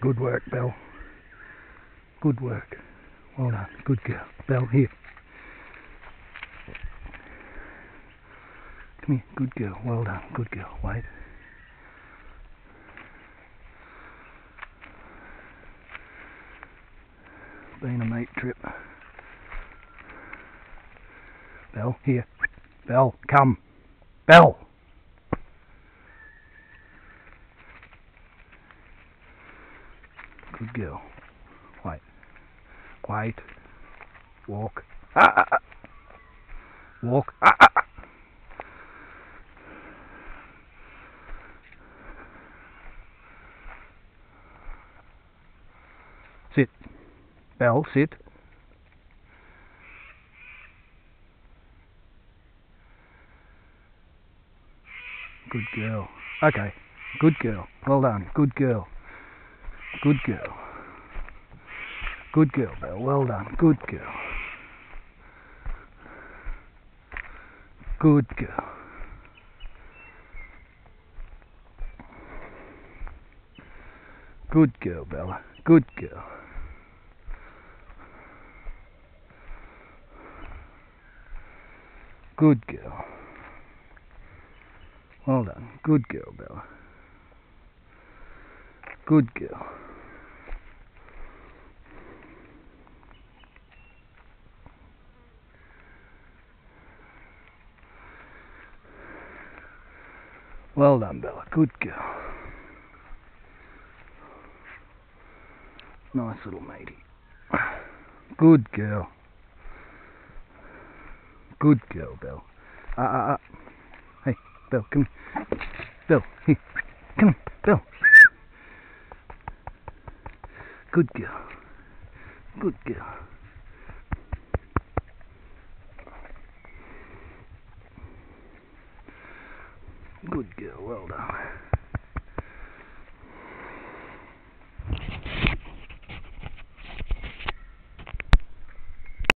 Good work, Belle. Good work. Well done. Good girl. Belle, here. Come here. Good girl. Well done. Good girl. Wait. Been a mate trip. Belle, here. Belle, come. Belle! Girl. Wait. Wait. Walk. Ah, ah, ah. Walk. Ah, ah, ah. Sit. Belle, sit. Good girl. Okay. Good girl. Well done. Good girl. Good girl. Good girl, Belle. Well done. Good girl. Good girl. Good girl, Bella. Good girl. Good girl. Well done. Good girl, Bella. Good girl. Well done, Bella. Good girl. Nice little matey. Good girl. Good girl, Belle. Ah, ah, ah. Hey, Belle, come here. Belle, here. Come here, Belle. Good girl. Good girl. Good girl, well done.